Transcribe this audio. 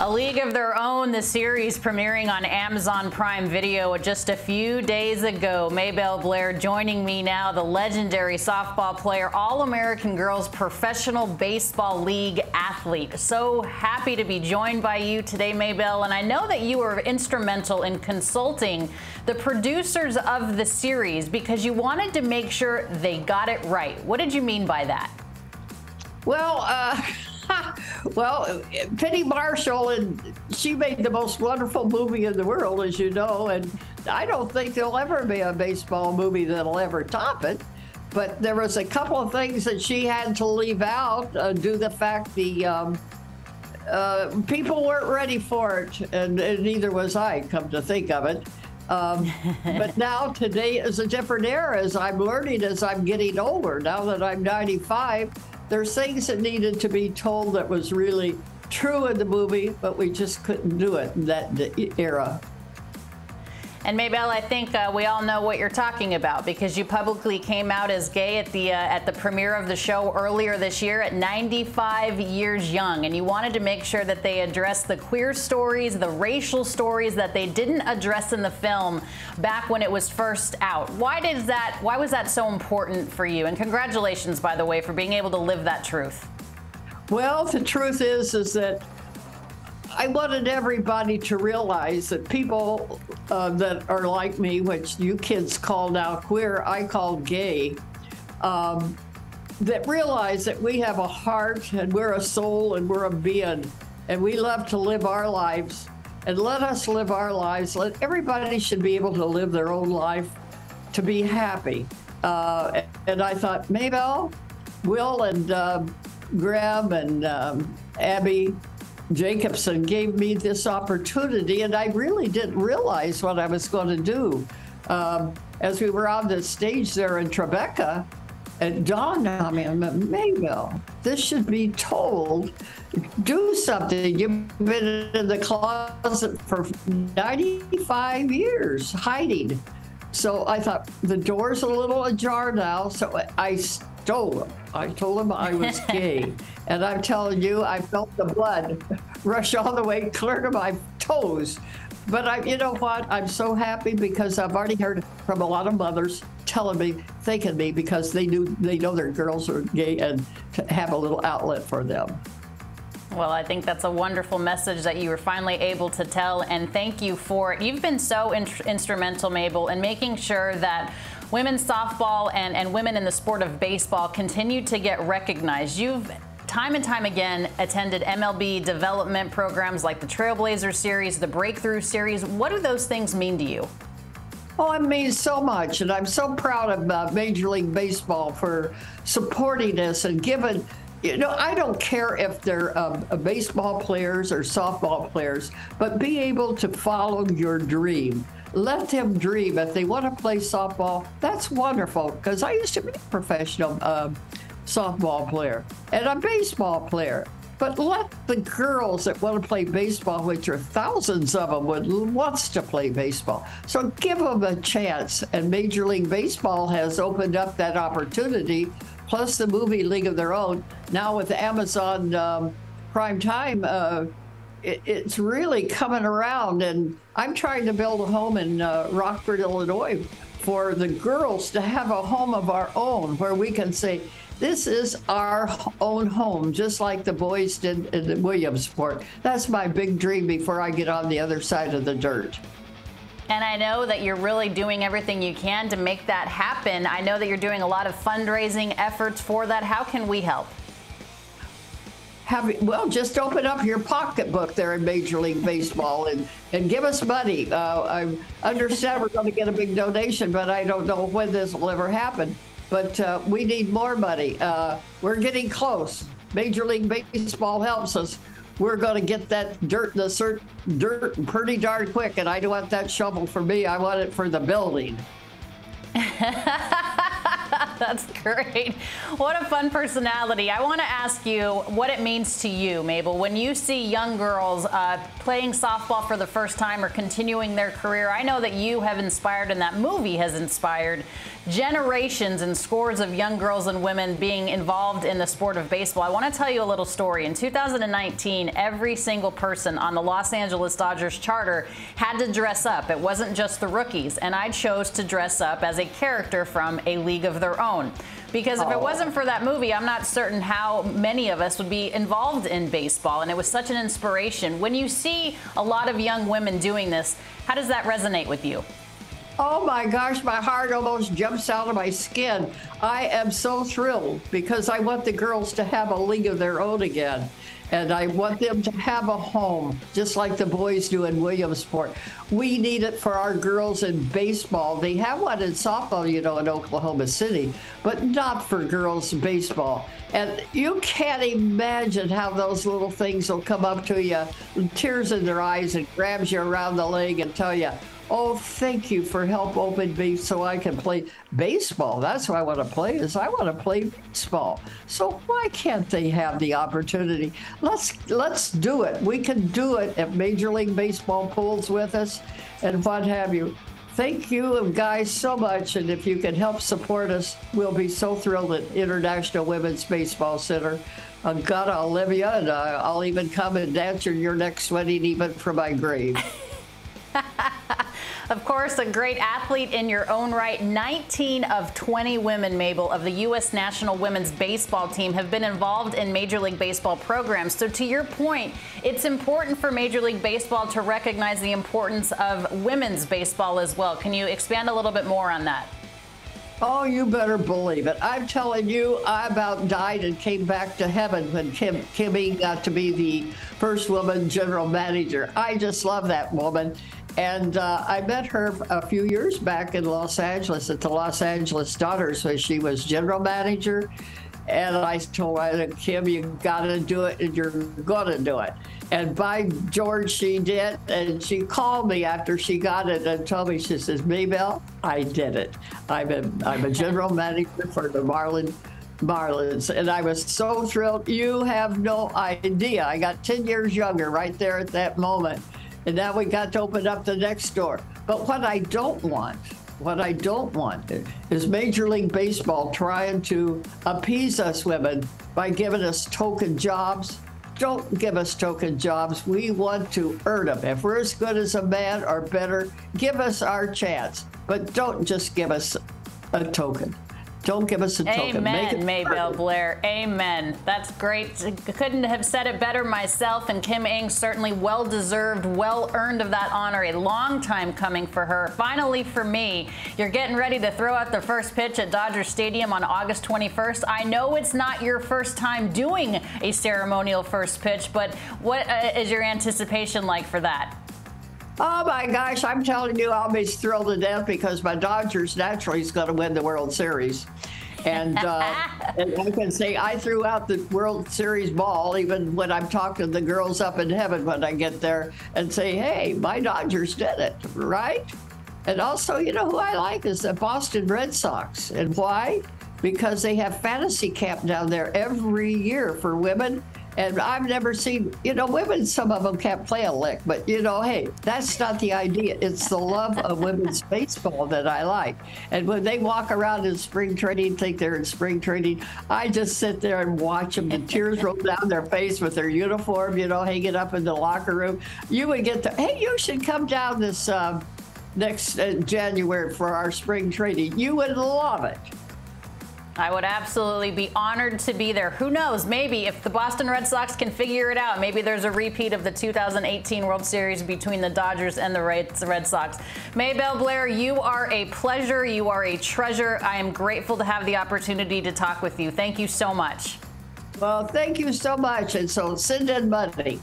A League of Their Own, the series premiering on Amazon Prime Video just a few days ago. Maybelle Blair joining me now, the legendary softball player, All American Girls Professional Baseball League athlete. So happy to be joined by you today, Maybelle. And I know that you were instrumental in consulting the producers of the series because you wanted to make sure they got it right. What did you mean by that? Well, uh, well, Penny Marshall, and she made the most wonderful movie in the world, as you know. And I don't think there'll ever be a baseball movie that'll ever top it. But there was a couple of things that she had to leave out uh, due to the fact the um, uh, people weren't ready for it, and, and, neither was I. Come to think of it. Um, but now today is a different era as I'm learning as I'm getting older. Now that I'm 95, there's things that needed to be told that was really true in the movie, but we just couldn't do it in that era. And Maybelle, I think uh, we all know what you're talking about because you publicly came out as gay at the uh, at the premiere of the show earlier this year at 95 years young, and you wanted to make sure that they addressed the queer stories, the racial stories that they didn't address in the film back when it was first out. Why did that? Why was that so important for you? And congratulations, by the way, for being able to live that truth. Well, the truth is, is that I wanted everybody to realize that people uh, that are like me, which you kids call now queer, I call gay, um, that realize that we have a heart and we're a soul and we're a being and we love to live our lives and let us live our lives. Let everybody should be able to live their own life to be happy. Uh, and I thought, Maybelle, Will, and uh, Graham and um, Abbi Jacobson gave me this opportunity, and I really didn't realize what I was going to do. Um, as we were on the stage there in Tribeca, it dawned on me, I'm Maybelle, this should be told. Do something. You've been in the closet for 95 years, hiding. So I thought the door's a little ajar now, so I stole him. I told him I was gay. and I'm telling you, I felt the blood rush all the way clear to my toes. But I, you know what? I'm so happy because I've already heard from a lot of mothers telling me, thanking me because they knew they know their girls are gay and to have a little outlet for them. Well, I think that's a wonderful message that you were finally able to tell, and thank you for it. You've been so in instrumental, Maybelle, in making sure that women's softball and, and women in the sport of baseball continue to get recognized. You've time and time again attended MLB development programs like the Trailblazer Series, the Breakthrough Series. What do those things mean to you? Oh, it means so much, and I'm so proud of uh, Major League Baseball for supporting us and giving. You know, I don't care if they're uh, baseball players or softball players, but be able to follow your dream let them dream. If they want to play softball, that's wonderful because I used to be a professional uh, softball player and a baseball player. But let the girls that want to play baseball, which are thousands of them, would wants to play baseball. So give them a chance. And Major League Baseball has opened up that opportunity. Plus the movie League of Their Own. Now with Amazon um, Prime Time. Uh, it, it's really coming around. And I'm trying to build a home in uh, Rockford, Illinois, for the girls to have a home of our own where we can say, this is our own home, just like the boys did in Williamsport. That's my big dream before I get on the other side of the dirt. And I know that you're really doing everything you can to make that happen. I know that you're doing a lot of fundraising efforts for that. How can we help? Have well just open up your pocketbook there in Major League Baseball and and give us money. Uh, I understand we're going to get a big donation, but I don't know when this will ever happen. But uh, we need more money. Uh, we're getting close. Major League Baseball helps us. We're going to get that dirt, the cert, dirt, pretty darn quick. And I don't want that shovel for me. I want it for the building. That's great. What a fun personality. I want to ask you what it means to you, Maybelle, when you see young girls uh, playing softball for the first time or continuing their career. I know that you have inspired, and that movie has inspired generations and scores of young girls and women being involved in the sport of baseball. I want to tell you a little story. In 2019, every single person on the Los Angeles Dodgers charter had to dress up. It wasn't just the rookies, and I chose to dress up as a character from A League of Their Own. Because if oh. it wasn't for that movie, I'm not certain how many of us would be involved in baseball. And it was such an inspiration. When you see a lot of young women doing this, how does that resonate with you? Oh my gosh, my heart almost jumps out of my skin. I am so thrilled because I want the girls to have a league of their own again. And I want them to have a home, just like the boys do in Williamsport. We need it for our girls in baseball. They have one in softball, you know, in Oklahoma City, but not for girls baseball. And you can't imagine how those little things will come up to you, tears in their eyes, and grabs you around the leg and tell you, Oh, thank you for help open me so I can play baseball. That's what I want to play is I want to play baseball. So why can't they have the opportunity? Let's let's do it. We can do it if Major League Baseball pools with us and what have you. Thank you guys so much. And if you can help support us, we'll be so thrilled at International Women's Baseball Center. Uh, God, Olivia, and uh, I'll even come and dance in your next wedding even from my grave. Of course, a great athlete in your own right. 19 of 20 women, Maybelle, of the U.S. national women's baseball team have been involved in Major League Baseball programs. So, to your point, it's important for Major League Baseball to recognize the importance of women's baseball as well. Can you expand a little bit more on that? Oh, you better believe it. I'm telling you, I about died and came back to heaven when Kim, Kimmy got to be the first woman general manager. I just love that woman. And uh, I met her a few years back in Los Angeles at the Los Angeles Dodgers, where she was general manager. And I told her, Kim, you got to do it, and you're going to do it. And by George, she did. And she called me after she got it and told me, she says, Maybelle, I did it. I'm a, I'm a general manager for the Marlin Marlins. And I was so thrilled. You have no idea. I got 10 years younger right there at that moment. And now we got to open up the next door. But what I don't want, what I don't want is Major League Baseball trying to appease us women by giving us token jobs. Don't give us token jobs. We want to earn them. If we're as good as a man or better, give us our chance. But don't just give us a token. Don't give us a token. Amen, Maybelle Blair. Amen. That's great. Couldn't have said it better myself. And Kim Ng certainly well deserved, well earned of that honor. A long time coming for her. Finally, for me, you're getting ready to throw out the first pitch at Dodger Stadium on August 21st. I know it's not your first time doing a ceremonial first pitch, but what uh, is your anticipation like for that? Oh my gosh, I'm telling you, I'll be thrilled to death because my Dodgers naturally is going to win the World Series. And, uh, and I can say I threw out the World Series ball even when I'm talking to the girls up in heaven when I get there and say, hey, my Dodgers did it, right? And also, you know who I like is the Boston Red Sox. And why? Because they have fantasy camp down there every year for women and I've never seen, you know, women, some of them can't play a lick, but, you know, hey, that's not the idea. It's the love of women's baseball that I like. And when they walk around in spring training, think they're in spring training, I just sit there and watch them. The tears roll down their face with their uniform, you know, hanging up in the locker room. You would get the, hey, you should come down this uh, next uh, January for our spring training. You would love it. I would absolutely be honored to be there. Who knows? Maybe if the Boston Red Sox can figure it out, maybe there's a repeat of the 2018 World Series between the Dodgers and the Red Sox. Maybelle Blair, you are a pleasure. You are a treasure. I am grateful to have the opportunity to talk with you. Thank you so much. Well, thank you so much. And so send in money.